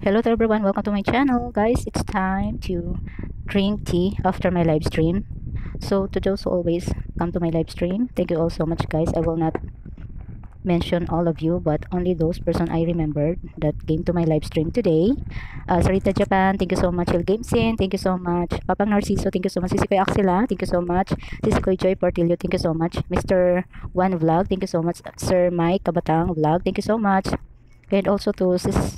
Hello to everyone, welcome to my channel. Guys, it's time to drink tea after my live stream. So to those who always come to my live stream, thank you all so much guys. I will not mention all of you but only those person I remembered that came to my live stream today. Uh, Sarita Japan, thank you so much. Il Gamesin, thank you so much. Papang Narciso, thank you so much. Sisi Koy Axela, thank you so much. Sisi Koy Joy Portillo, thank you so much. Mr. One Vlog, thank you so much. Sir Mike Kabatang Vlog, thank you so much. And also to Sis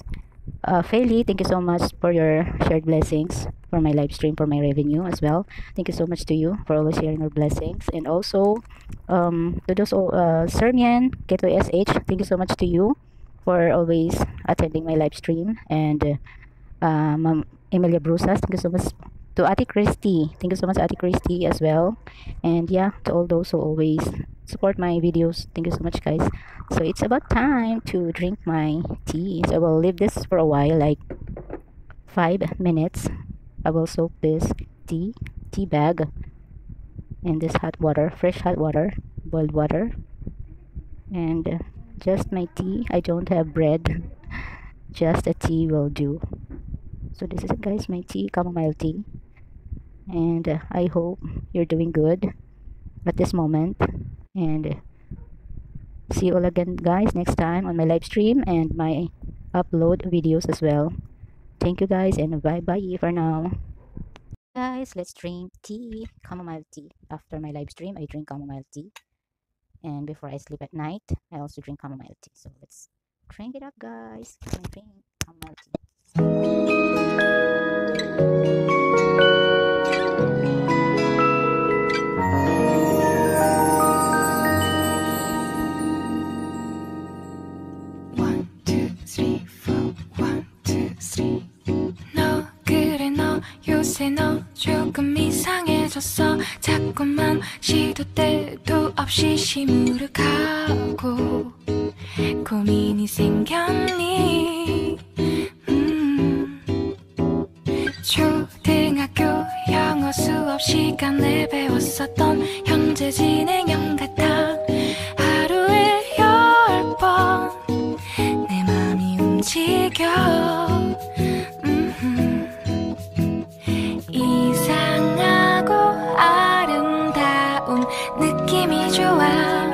uh, Feli, thank you so much for your shared blessings for my live stream, for my revenue as well. Thank you so much to you for always sharing your blessings. And also, um, to those, uh, Sermian, Keto SH, thank you so much to you for always attending my live stream. And uh, Ma'am Emilia Brusas, thank you so much to Ati Christy. Thank you so much, Ati Christy, as well. And yeah, to all those who always support my videos. Thank you so much, guys. So it's about time to drink my tea. So I will leave this for a while, like five minutes. I will soak this tea, tea bag in this hot water, fresh hot water, boiled water. And just my tea. I don't have bread. Just a tea will do. So this is it guys, my tea, chamomile tea. And I hope you're doing good at this moment. And see you all again guys next time on my live stream and my upload videos as well. Thank you guys and bye bye for now. Guys, let's drink tea, chamomile tea. After my live stream, I drink chamomile tea. And before I sleep at night, I also drink chamomile tea. So let's drink it up guys. Drink chamomile tea. 너 그래 너 요새 너 조금 이상해졌어. 자꾸만 시도 때도 없이 시무룩하고 고민이 생겼니? 음. 초등학교 영어 수업 시간에 배웠었던 현재 진행 지겨 이상하고 아름다운 느낌이 좋아.